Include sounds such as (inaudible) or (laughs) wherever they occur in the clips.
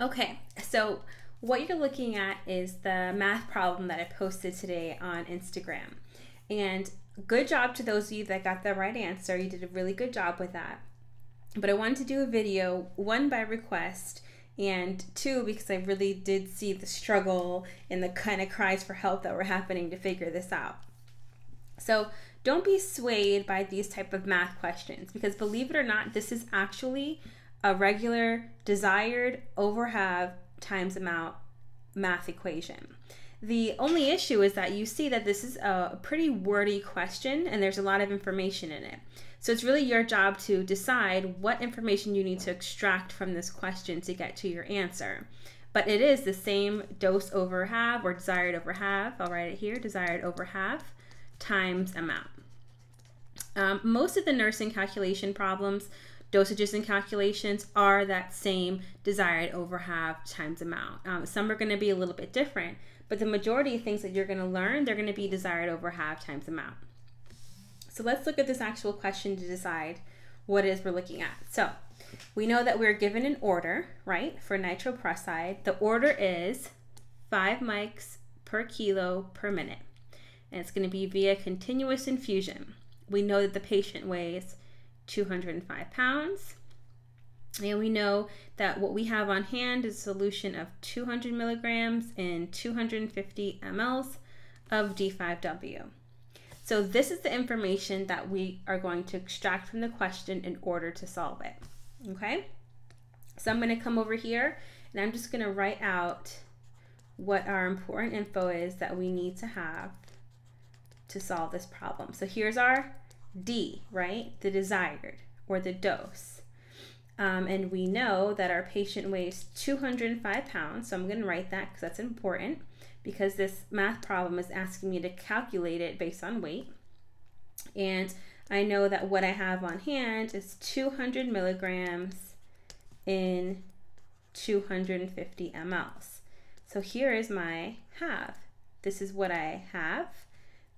Okay, so what you're looking at is the math problem that I posted today on Instagram. And good job to those of you that got the right answer. You did a really good job with that. But I wanted to do a video, one by request, and two because I really did see the struggle and the kind of cries for help that were happening to figure this out. So don't be swayed by these type of math questions because believe it or not, this is actually a regular desired over have times amount math equation. The only issue is that you see that this is a pretty wordy question and there's a lot of information in it. So it's really your job to decide what information you need to extract from this question to get to your answer. But it is the same dose over have or desired over have. I'll write it here, desired over have times amount. Um, most of the nursing calculation problems, dosages and calculations are that same desired over have times amount. Um, some are going to be a little bit different, but the majority of things that you're going to learn, they're going to be desired over have times amount. So let's look at this actual question to decide what it is we're looking at. So we know that we're given an order, right, for nitroprusside. The order is 5 mics per kilo per minute. And it's going to be via continuous infusion. We know that the patient weighs 205 pounds. And we know that what we have on hand is a solution of 200 milligrams and 250 mLs of D5W. So this is the information that we are going to extract from the question in order to solve it. Okay? So I'm going to come over here and I'm just going to write out what our important info is that we need to have to solve this problem. So here's our D, right? The desired or the dose. Um, and we know that our patient weighs 205 pounds. So I'm going to write that because that's important because this math problem is asking me to calculate it based on weight. And I know that what I have on hand is 200 milligrams in 250 mLs. So here is my have. This is what I have.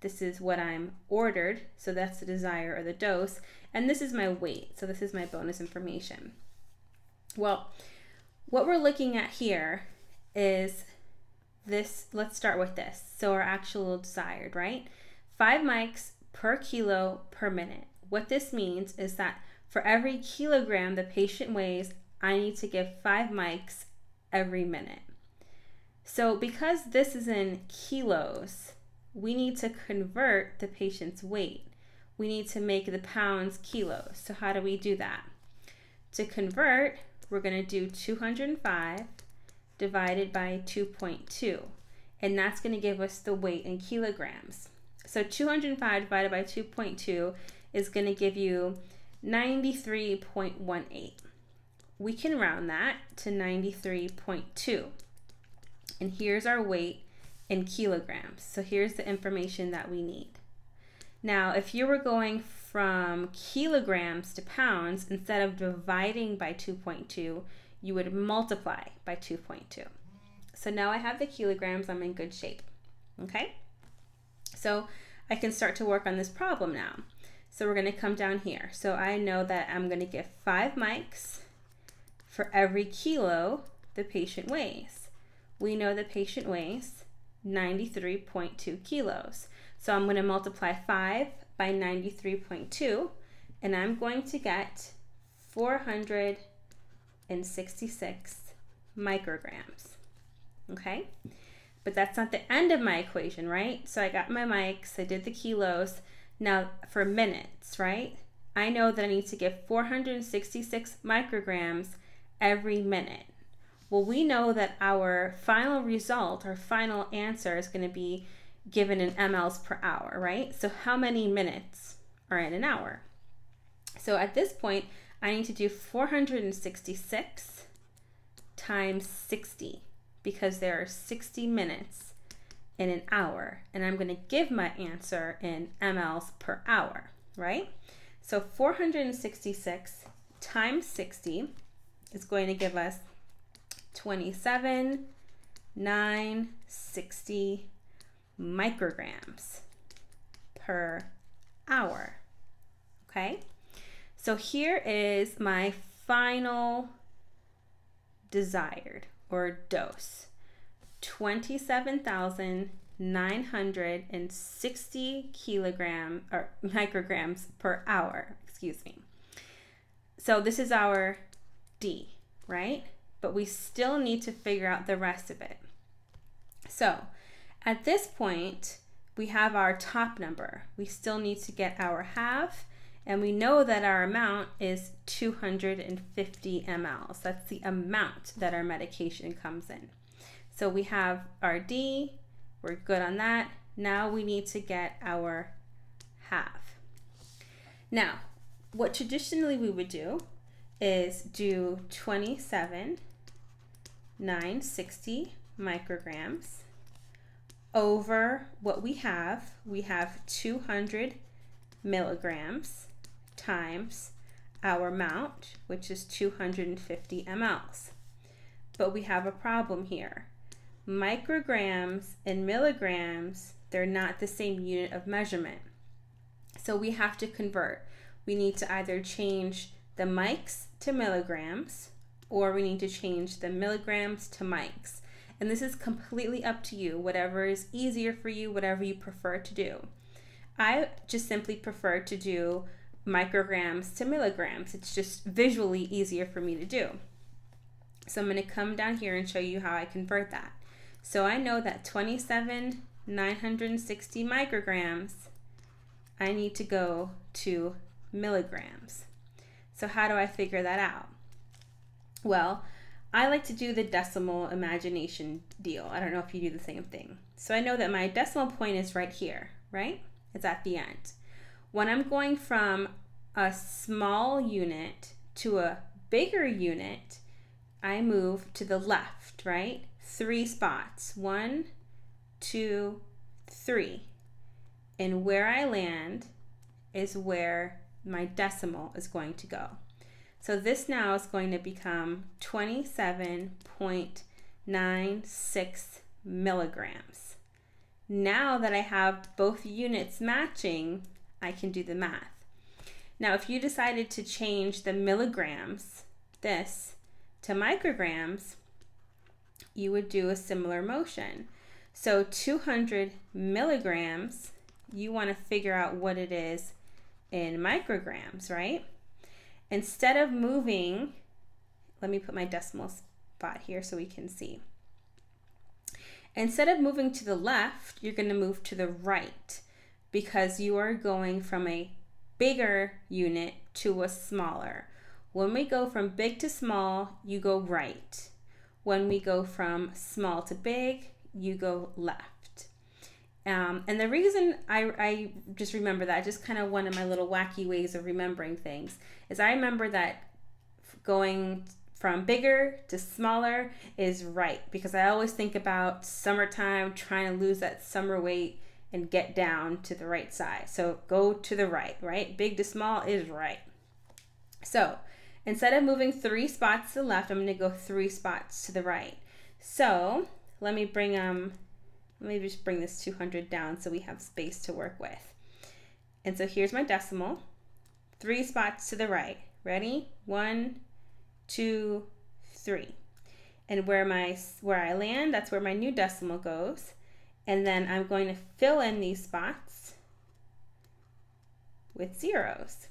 This is what I'm ordered. So that's the desire or the dose. And this is my weight. So this is my bonus information. Well, what we're looking at here is this, let's start with this. So our actual desired, right? Five mics per kilo per minute. What this means is that for every kilogram the patient weighs, I need to give five mics every minute. So because this is in kilos, we need to convert the patient's weight. We need to make the pounds kilos. So how do we do that? To convert, we're going to do 205 divided by 2.2. And that's going to give us the weight in kilograms. So 205 divided by 2.2 is going to give you 93.18. We can round that to 93.2. And here's our weight in kilograms. So here's the information that we need. Now, if you were going from kilograms to pounds, instead of dividing by 2.2, you would multiply by 2.2. So now I have the kilograms, I'm in good shape, okay? So I can start to work on this problem now. So we're gonna come down here. So I know that I'm gonna get five mics for every kilo the patient weighs. We know the patient weighs 93.2 kilos. So I'm gonna multiply five by 93.2 and I'm going to get 466 micrograms. Okay? But that's not the end of my equation, right? So I got my mics, I did the kilos. Now for minutes, right? I know that I need to give 466 micrograms every minute. Well, we know that our final result, our final answer is going to be given in mLs per hour, right? So how many minutes are in an hour? So at this point, I need to do 466 times 60 because there are 60 minutes in an hour and I'm going to give my answer in mLs per hour, right? So 466 times 60 is going to give us 27 960 micrograms per hour. Okay? So here is my final desired or dose 27,960 kilogram or (laughs) micrograms per hour, excuse me. So this is our D, right? But we still need to figure out the rest of it. So at this point, we have our top number. We still need to get our have, and we know that our amount is 250 mLs. That's the amount that our medication comes in. So we have our D, we're good on that. Now we need to get our have. Now, what traditionally we would do is do 27 960 micrograms over what we have. We have 200 milligrams times our amount, which is 250 mLs. But we have a problem here. Micrograms and milligrams, they're not the same unit of measurement. So we have to convert. We need to either change the mics to milligrams or we need to change the milligrams to mics. And this is completely up to you, whatever is easier for you, whatever you prefer to do. I just simply prefer to do micrograms to milligrams. It's just visually easier for me to do. So I'm going to come down here and show you how I convert that. So I know that 27 960 micrograms, I need to go to milligrams. So how do I figure that out? Well, I like to do the decimal imagination deal. I don't know if you do the same thing. So I know that my decimal point is right here, right? It's at the end. When I'm going from a small unit to a bigger unit, I move to the left, right? Three spots. One, two, three. And where I land is where my decimal is going to go. So this now is going to become 27.96 milligrams. Now that I have both units matching, I can do the math. Now, if you decided to change the milligrams, this, to micrograms, you would do a similar motion. So 200 milligrams, you want to figure out what it is in micrograms, right? Instead of moving, let me put my decimal spot here so we can see. Instead of moving to the left, you're going to move to the right because you are going from a bigger unit to a smaller. When we go from big to small, you go right. When we go from small to big, you go left. Um, and the reason I, I just remember that, just kind of one of my little wacky ways of remembering things, is I remember that going from bigger to smaller is right because I always think about summertime trying to lose that summer weight and get down to the right size. So go to the right, right? Big to small is right. So instead of moving three spots to the left, I'm going to go three spots to the right. So let me bring um let me just bring this 200 down so we have space to work with. And so here's my decimal. Three spots to the right. Ready? One, two, three. And where my where I land, that's where my new decimal goes. And then I'm going to fill in these spots with zeros.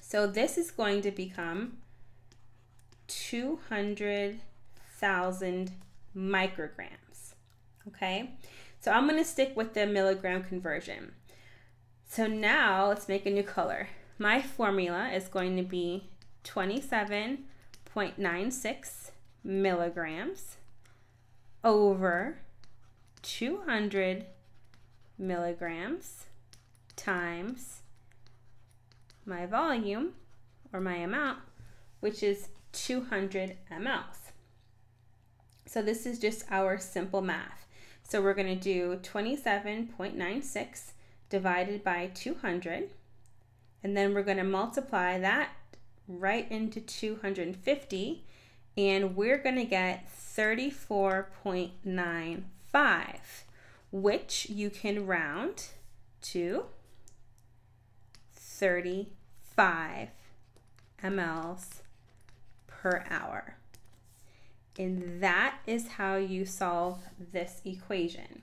So this is going to become 200,000 micrograms okay? So I'm gonna stick with the milligram conversion. So now let's make a new color. My formula is going to be 27.96 milligrams over 200 milligrams times my volume or my amount, which is 200 mLs. So this is just our simple math. So we're going to do 27.96 divided by 200. And then we're going to multiply that right into 250. And we're going to get 34.95, which you can round to 35 mLs per hour. And that is how you solve this equation.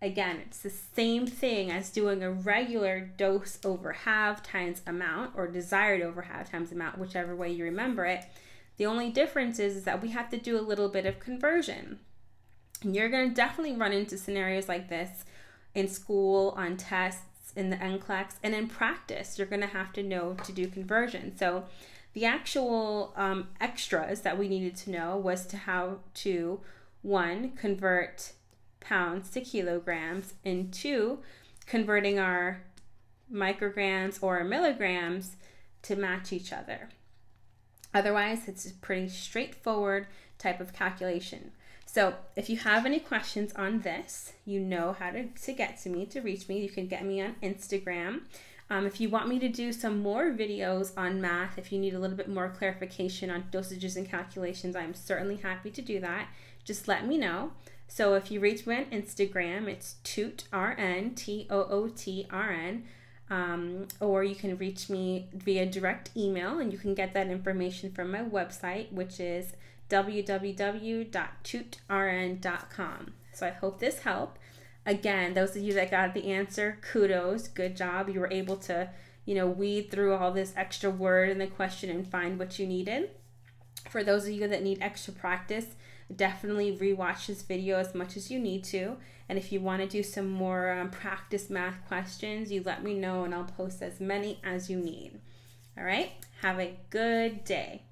Again, it's the same thing as doing a regular dose over have times amount or desired over have times amount, whichever way you remember it. The only difference is, is that we have to do a little bit of conversion. And you're going to definitely run into scenarios like this in school, on tests, in the NCLEX, and in practice. You're going to have to know to do conversion. So the actual um, extras that we needed to know was to how to one convert pounds to kilograms and two converting our micrograms or milligrams to match each other. Otherwise, it's a pretty straightforward type of calculation. So, if you have any questions on this, you know how to, to get to me, to reach me. You can get me on Instagram. Um, if you want me to do some more videos on math, if you need a little bit more clarification on dosages and calculations, I'm certainly happy to do that. Just let me know. So if you reach me on Instagram, it's tootrn, T O O T R N. Um, or you can reach me via direct email and you can get that information from my website, which is www.tootrn.com. So I hope this helped. Again, those of you that got the answer, kudos, good job. You were able to, you know, weed through all this extra word in the question and find what you needed. For those of you that need extra practice, definitely rewatch this video as much as you need to. And if you want to do some more um, practice math questions, you let me know and I'll post as many as you need. All right, have a good day.